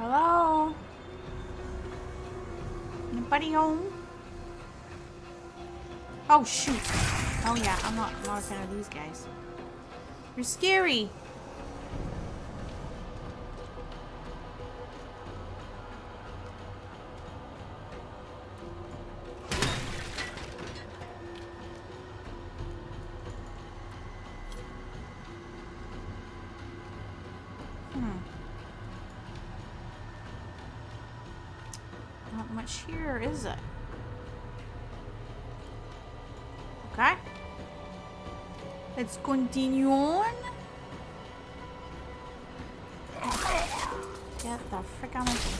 Hello? Anybody home? Oh shoot. Oh yeah, I'm not, I'm not a fan of these guys. You're scary. Let's continue on. Get the frick out of here.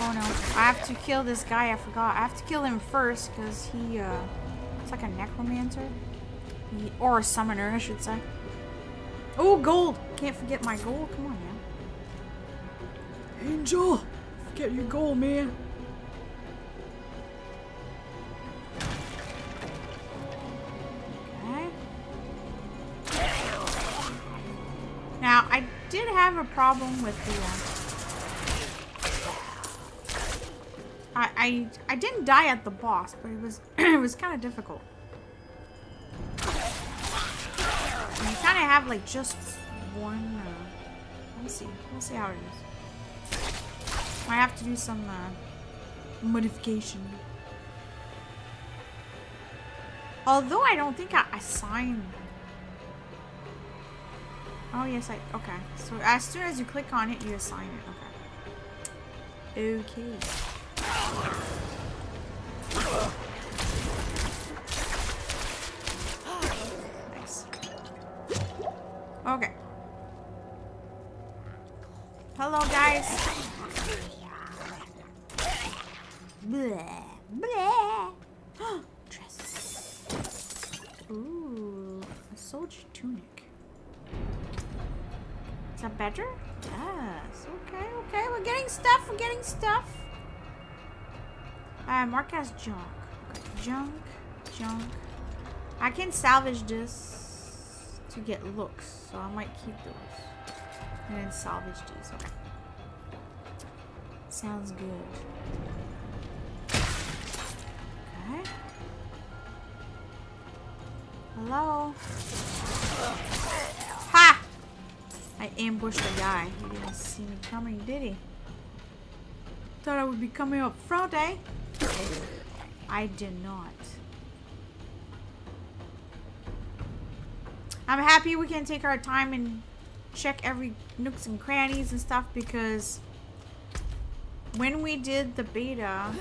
Oh no. I have to kill this guy, I forgot. I have to kill him first because he, uh, it's like a necromancer. He, or a summoner, I should say. Oh, gold! Can't forget my gold. Come on, man. Angel! Get your gold, man. Have a problem with the. Uh, I, I I didn't die at the boss, but it was it was kind of difficult. And you kind of have like just one. Uh, me see. Let's see how it is. I have to do some uh, modification. Although I don't think I assigned. Oh yes, I okay. So as soon as you click on it, you assign it. Okay. Okay. Nice. Okay. Hello, guys. Bleh. Bleh. Dress. Ooh, a soldier tunic. Better? Yes. Okay, okay. We're getting stuff. We're getting stuff. Uh, mark as junk. Junk, junk. I can salvage this to get looks, so I might keep those. And then salvage these. Okay. Sounds good. Okay. Hello? I ambushed a guy. He didn't see me coming, did he? Thought I would be coming up front, eh? I did not. I'm happy we can take our time and check every nooks and crannies and stuff because when we did the beta,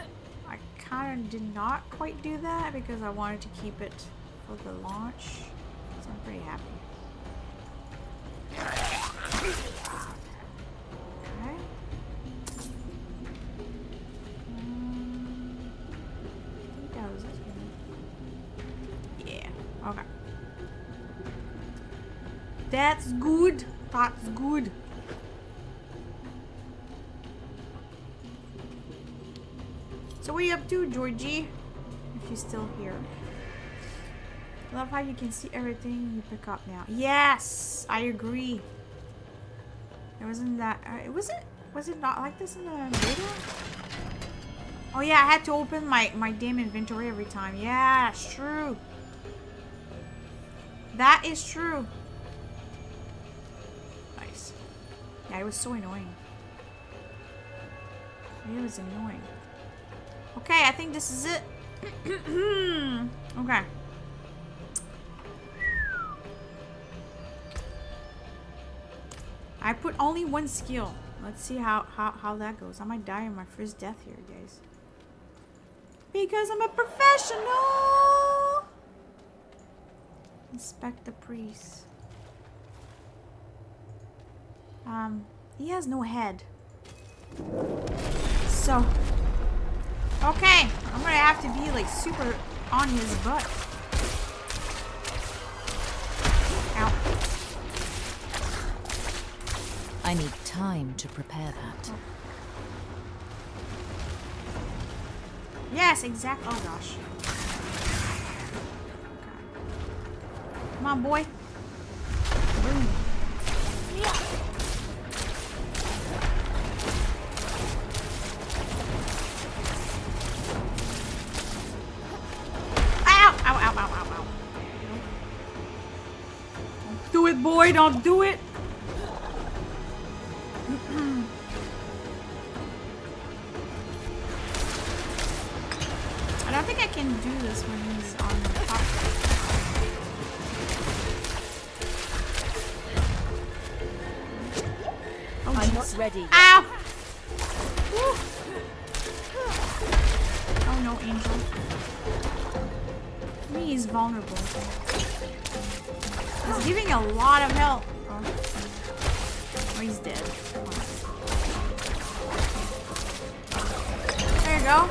I kind of did not quite do that because I wanted to keep it for the launch. So I'm pretty happy. That's good. That's good. So what are you up to, Georgie? If you're still here. Love how you can see everything you pick up now. Yes! I agree. It wasn't that... Uh, was it... Was it not like this in the beta? Oh yeah, I had to open my, my damn inventory every time. Yeah, it's true. That is true. Nice. Yeah, it was so annoying. It was annoying. Okay, I think this is it. okay. I put only one skill. Let's see how, how, how that goes. I might die in my first death here, guys. Because I'm a professional! Inspect the priest. Um, he has no head. So, okay, I'm gonna have to be like super on his butt. I need time to prepare that. Yes, exactly. Oh, gosh. Come on, boy. Boom. Ow, ow, ow, ow, ow, ow. Don't do it, boy. Don't do it. No, Angel. Me, he's vulnerable. He's giving a lot of help. Oh, oh he's dead. There you go.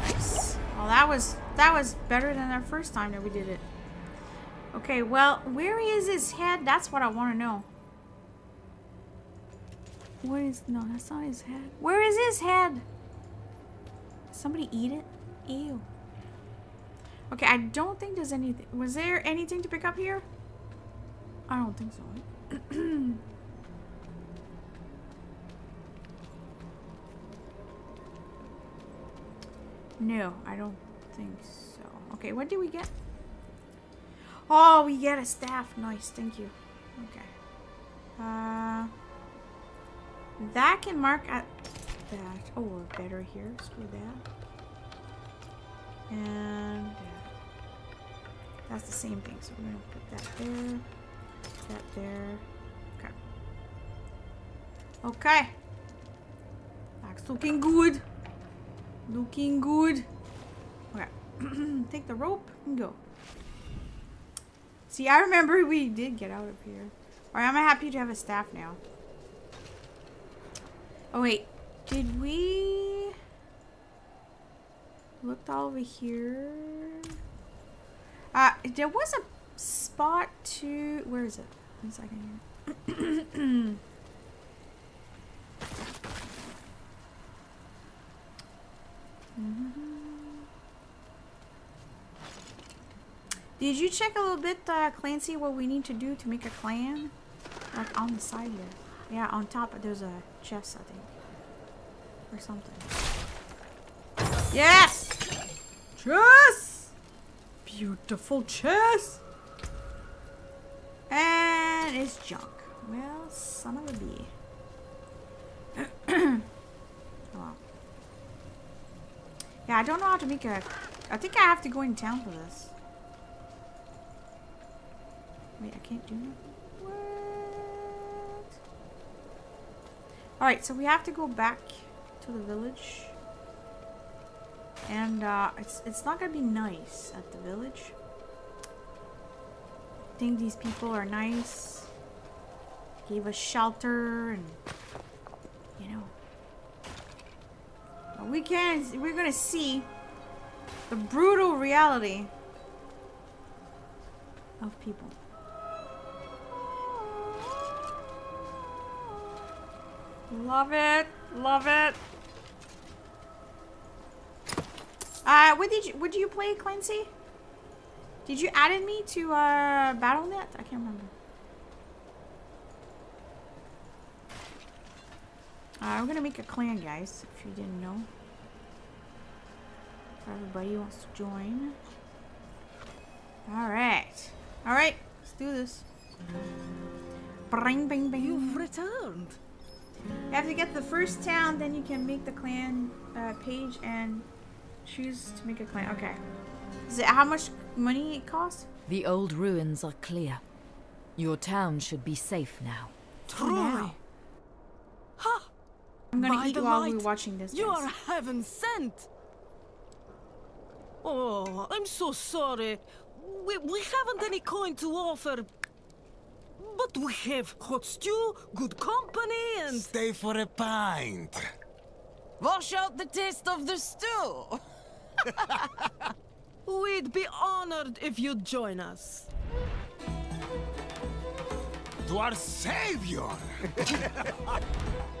Nice. Well, that was that was better than our first time that we did it. Okay, well, where is his head? That's what I want to know. Where is no? That's not his head. Where is his head? Somebody eat it? Ew. Okay, I don't think there's anything. Was there anything to pick up here? I don't think so. no, I don't think so. Okay, what did we get? Oh, we get a staff. Nice, thank you. Okay. Uh, that can mark at that. Oh, we're better here. Screw that. And that. That's the same thing. So we're gonna put that there. That there. Okay. Okay. That's looking good. Looking good. Okay. Take the rope and go. See, I remember we did get out of here. Alright, I'm happy to have a staff now. Oh wait, did we looked all over here? Uh, there was a spot to where is it? One second here. Did you check a little bit, uh, Clancy, what we need to do to make a clan? Like on the side here. Yeah, on top there's a chest, I think. Or something. Yes! Chess! Beautiful chess! And it's junk. Well, son of a bee. well. Yeah, I don't know how to make a... I think I have to go in town for this. Wait, I can't do it? What? Alright, so we have to go back to the village. And uh, it's, it's not going to be nice at the village. I think these people are nice. Gave us shelter and, you know. But we can, we're going to see the brutal reality of people. Love it. Love it. Uh, what did you, did you play, Clancy? Did you added me to, uh, Battle.net? I can't remember. Uh, we're gonna make a clan, guys, if you didn't know. If everybody wants to join. Alright. Alright, let's do this. Bring, bing, bing. You've returned. You have to get the first town, then you can make the clan uh, page and choose to make a claim. Okay. Is it how much money it costs? The old ruins are clear. Your town should be safe now. Truly. now. Ha! I'm gonna By eat the while we're watching this. You guys. are heaven sent. Oh, I'm so sorry. We, we haven't any coin to offer. But we have hot stew, good company, and... Stay for a pint. Wash out the taste of the stew. We'd be honored if you'd join us. To our savior.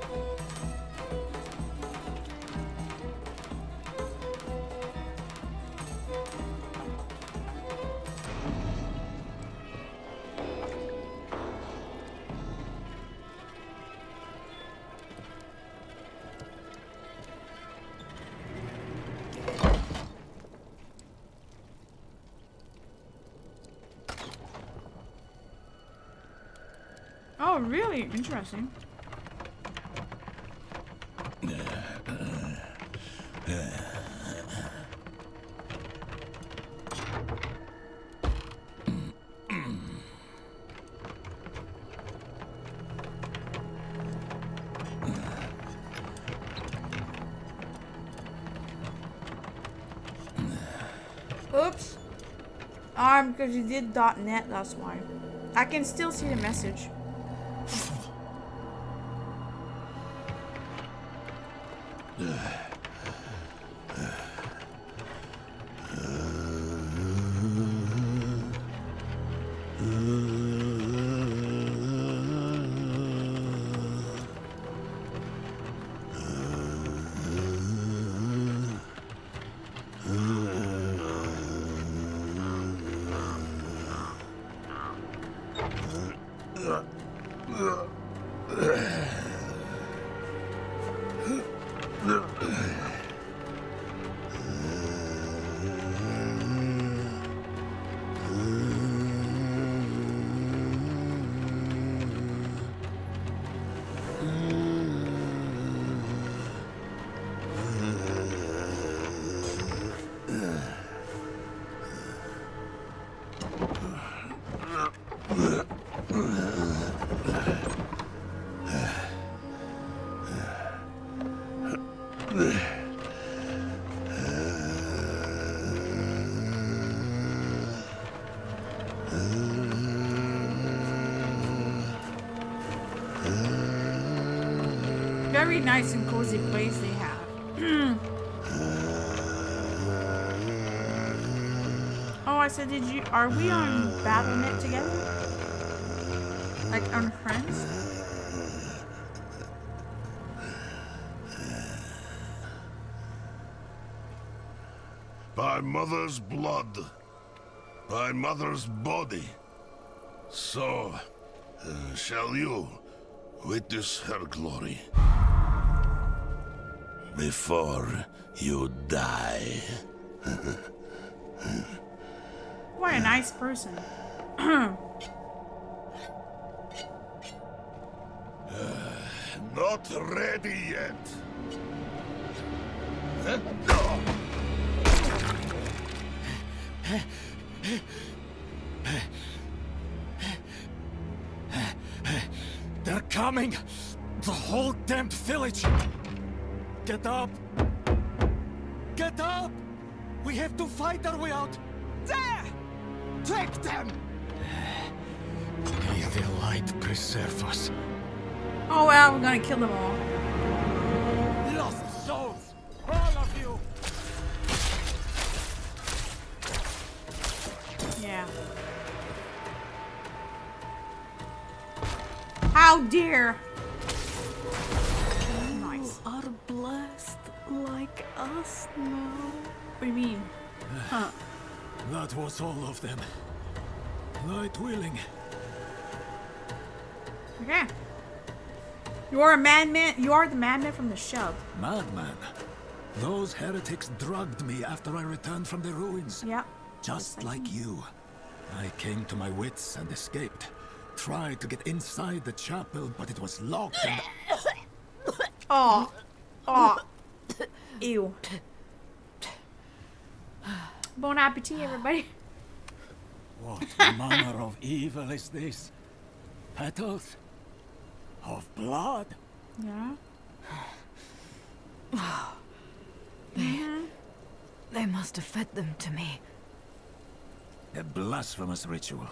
Oh, really? Interesting. Oops. Um, because you did .net, that's why. I can still see the message. Ugh. Ugh. Ugh. Very nice and cozy place they have. oh, I said, did you? Are we on Battle.net together? Like on Friends? By mother's blood. By mother's body. So, uh, shall you witness her glory? Before you die. What a nice person. Not ready yet. They're coming! The whole damned village! Get up! Get up! We have to fight our way out! There! Take them! May the light preserve us. Oh well, we're gonna kill them all. Lost souls! All of you! Yeah. How dare! Now. What do you mean? Huh. That was all of them. Light willing. Okay. You are a madman. You are the madman from the shove. Madman. Those heretics drugged me after I returned from the ruins. Yep. Just like you. I came to my wits and escaped. Tried to get inside the chapel, but it was locked and... Oh. Oh. Ew. Bon appetit, everybody. What manner of evil is this? Petals? Of blood? Yeah. They must have fed them to me. A blasphemous ritual.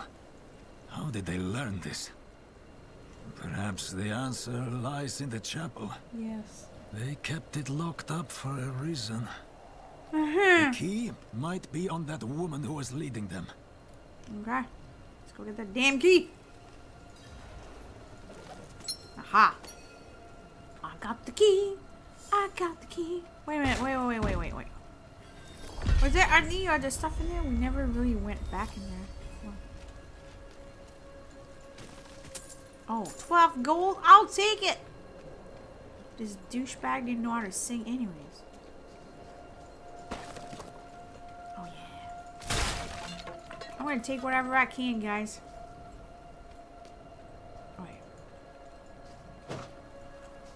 How did they learn this? Perhaps the answer lies in the chapel. Yes. They kept it locked up for a reason. Uh-huh. The key might be on that woman who was leading them. Okay. Let's go get that damn key. Aha. I got the key. I got the key. Wait a minute. Wait, wait, wait, wait, wait, wait. Was there any other stuff in there? We never really went back in there. Oh, 12 gold? I'll take it! This douchebag didn't know how to sing anyways. I'm gonna take whatever I can, guys. Wait.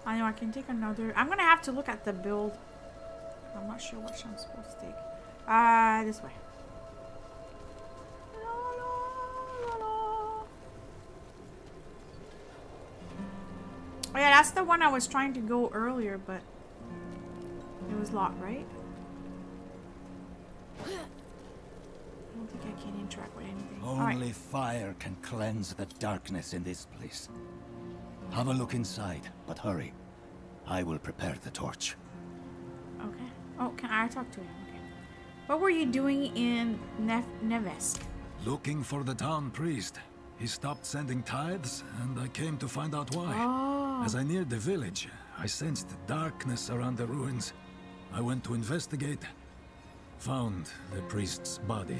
I know I can take another. I'm gonna have to look at the build. I'm not sure which I'm supposed to take. Uh, this way. Oh yeah, that's the one I was trying to go earlier, but it was locked, right? Don't can interact with anything. Alright. Only fire can cleanse the darkness in this place. Have a look inside, but hurry. I will prepare the torch. Okay. Oh, can I talk to him? Okay. What were you doing in Nef Nevesk? Looking for the town priest. He stopped sending tithes, and I came to find out why. Oh. As I neared the village, I sensed darkness around the ruins. I went to investigate. Found the priest's body.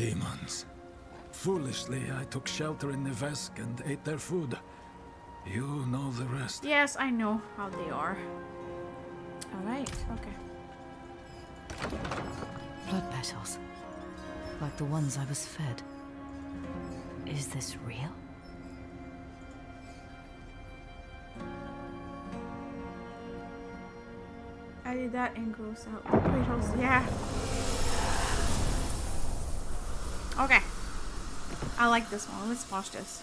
Demons. Foolishly, I took shelter in Nevesk and ate their food. You know the rest. Yes, I know how they are. Alright, okay. Blood petals. Like the ones I was fed. Is this real? I did that and gross out the potatoes. Yeah. Okay. I like this one. Let's watch this.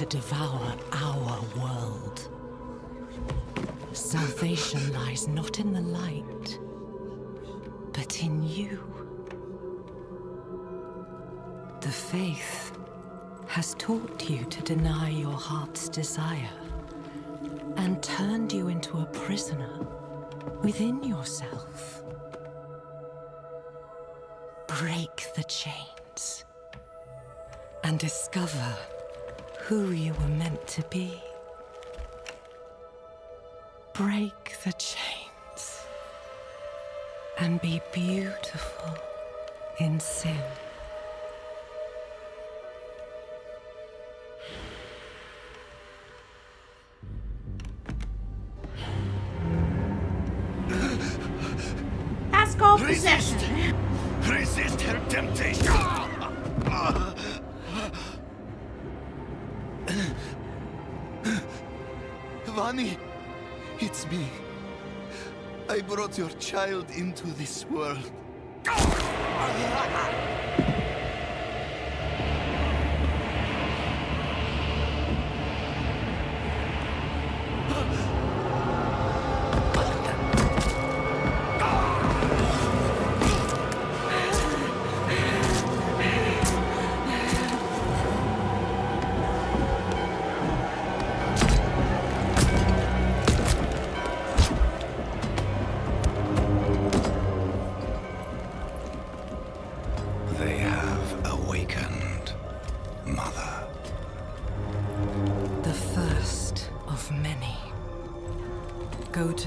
To devour our world. Salvation lies not in the light, but in you. The faith has taught you to deny your heart's desire and turned you into a prisoner within yourself. Break the chains and discover who you were meant to be. Break the chains and be beautiful in sin. That's called Resist! possession. Resist her temptation! Vani, it's me. I brought your child into this world.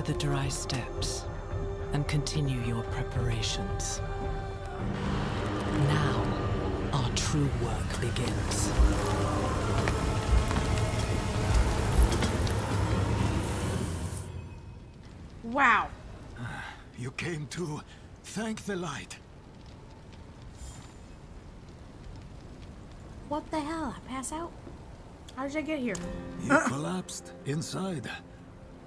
to the Dry Steppes and continue your preparations. Now, our true work begins. Wow. Ah, you came to thank the light. What the hell? I pass out? How did I get here? You collapsed inside.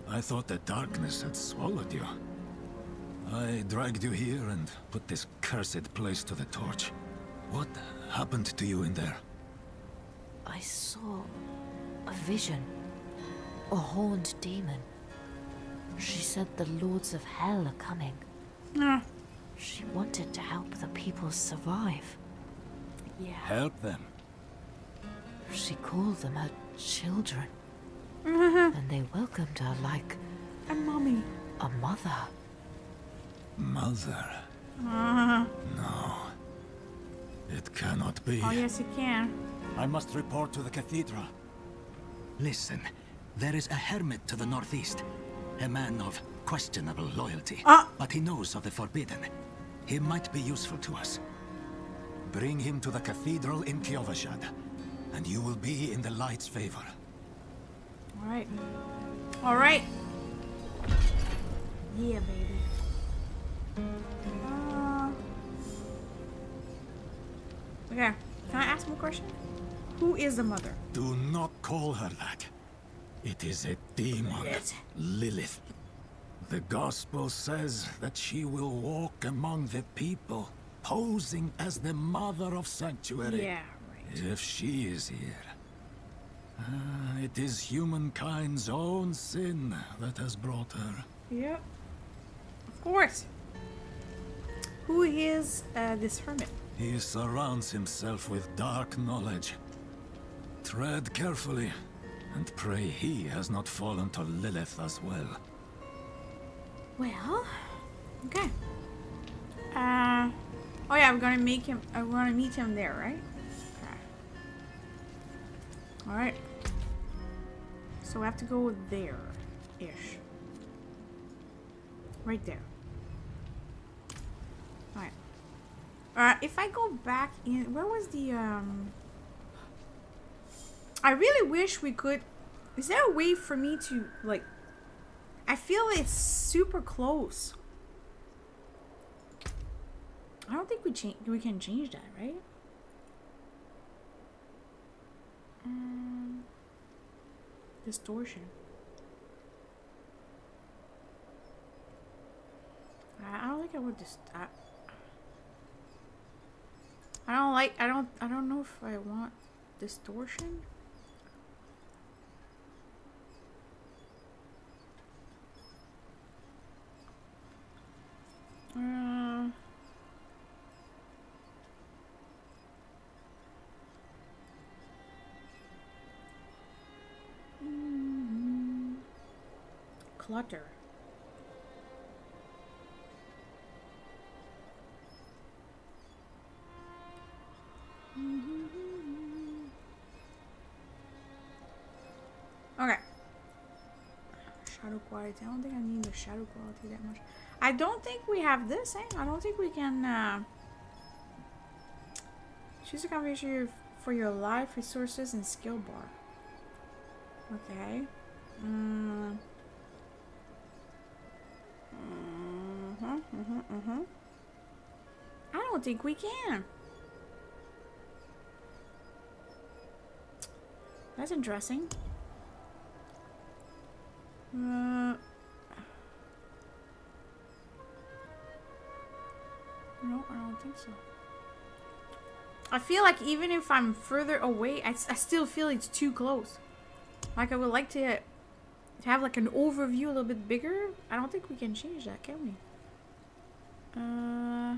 I thought the darkness had swallowed you. I dragged you here and put this cursed place to the torch. What happened to you in there? I saw a vision. A horned demon. She said the lords of hell are coming. Ah, She wanted to help the people survive. yeah. Help them. She called them her children. And they welcomed her like And mommy. a mother. Mother. Uh, No. It cannot be. oh, yes, it can. I must report to the cathedral. Listen, there is a hermit to the northeast. A man of questionable loyalty. Ah. But he knows of the forbidden. He might be useful to us. Bring him to the cathedral in Kyovashad, and you will be in the light's favor. All right. All right. Yeah, baby. Uh, okay. Can I ask one question? Who is the mother? Do not call her that. It is a demon, Yes. Lilith. The Gospel says that she will walk among the people, posing as the Mother of Sanctuary. Yeah, right. If she is here. Ah, it is humankind's own sin that has brought her. Yep. Of course. Who is uh, this hermit? He surrounds himself with dark knowledge. Tread carefully, and pray he has not fallen to Lilith as well. Well, okay. Uh, oh yeah, we're gonna make him. We're gonna meet him there, right? Okay. All right. So I have to go there, ish. Right there. All right. Uh, if I go back in, where was the um? I really wish we could. Is there a way for me to like? I feel it's super close. I don't think we change. We can change that, right? Distortion. I, don't think I would just. I, I don't like. I don't. I don't know if I want distortion. Uh, clutter. Okay. Shadow quality. I don't think I need the shadow quality that much. I don't think we have this, eh? I don't think we can, uh... Choose a combination for your life, resources, and skill bar. Okay. Mm. Mm-hmm, mm-hmm. I don't think we can. That's interesting. Uh... No, I don't think so. I feel like even if I'm further away, I still feel it's too close. Like I would like to have like an overview a little bit bigger. I don't think we can change that, can we? Uh,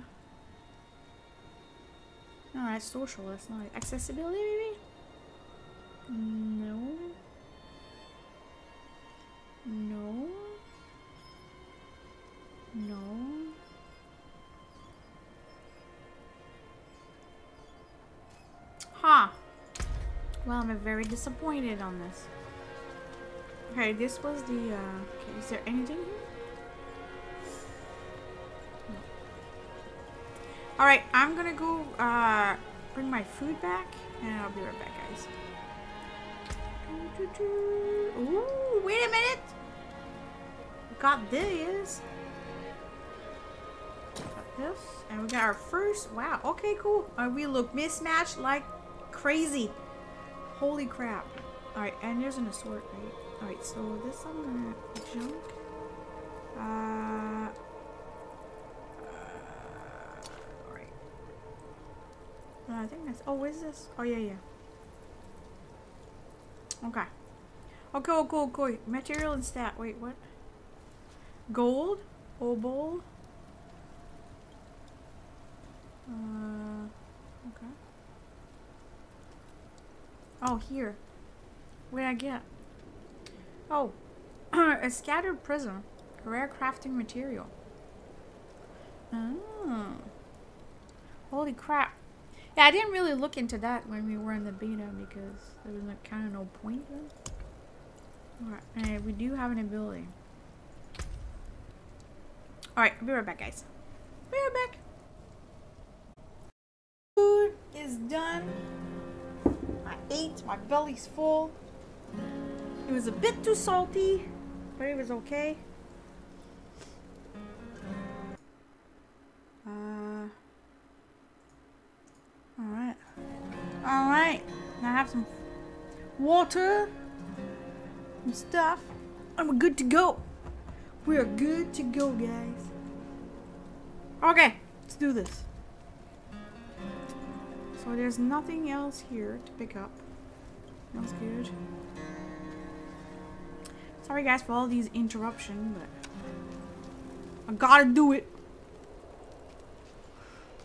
no, that's social. That's not accessibility, maybe. No. No. No. Huh. Well, I'm very disappointed on this. Okay, this was the, uh, okay, is there anything here? Alright, I'm gonna go uh, bring my food back, and I'll be right back, guys. Ooh, wait a minute! Got this. Got this. And we got our first. Wow, okay, cool. Uh, we look mismatched like crazy. Holy crap. Alright, and there's an assortment. Alright, so this I'm gonna junk. Uh. I think that's. Oh, what is this? Oh, yeah, yeah. Okay. Okay, okay, okay. Material and stat. Wait, what? Gold? Obol? Uh, okay. Oh, here. What did I get? Oh, a scattered prism. Rare crafting material. Oh. Holy crap. Yeah, I didn't really look into that when we were in the beta because there was like, kind of no point. Alright, and we do have an ability. Alright, be right back, guys. Be right back. Food is done. I ate, my belly's full. It was a bit too salty, but it was okay. Have some water and stuff. And we're good to go. We are good to go, guys. Okay, let's do this. So there's nothing else here to pick up. That's good. Sorry guys for all these interruptions, but I gotta do it.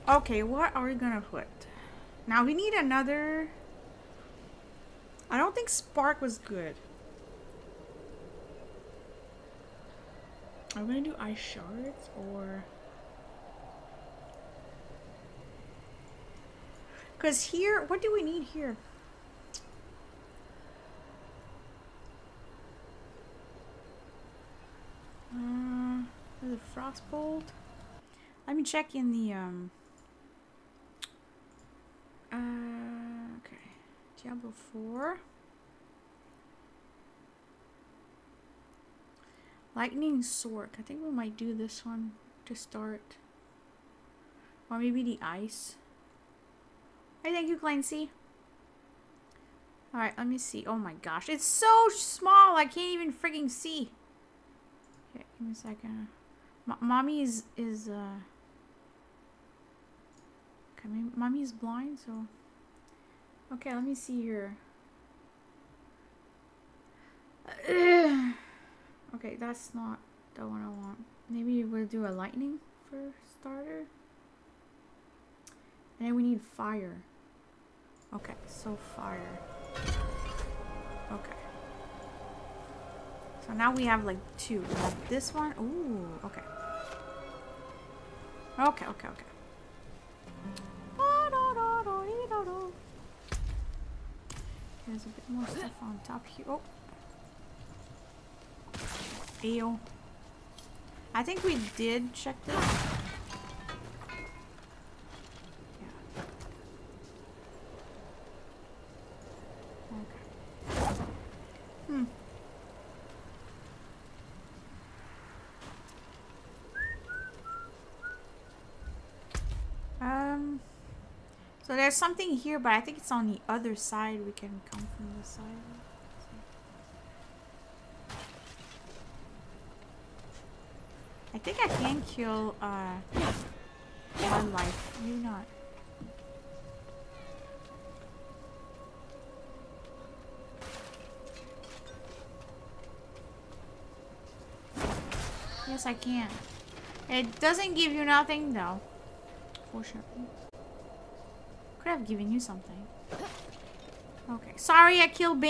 Okay, what are we gonna put? Now we need another... I don't think Spark was good. We gonna do ice shards or... Because here, what do we need here? Uh, the frostbolt. Let me check in the um. Uh, Diablo four. Lightning sword. I think we might do this one to start. Or maybe the ice. Hey, thank you, Clancy. Alright, let me see. Oh my gosh. It's so small. I can't even freaking see. Okay, give me a second. M mommy is, is, uh... Okay, mommy is blind, so... Okay, let me see here. okay, that's not the one I want. Maybe we'll do a lightning for starter. And then we need fire. Okay, so fire. Okay. So now we have like two. We have this one. Ooh, okay. Okay, okay, okay. There's a bit more stuff on top here. Oh. Ew. I think we did check this. Hmm. Um, so there's something here, but I think it's on the other side. We can come from the side. I think I can kill uh, wildlife. You not. Yes, I can. It doesn't give you nothing, though. Fortunately. Have given you something. Okay. Sorry, I killed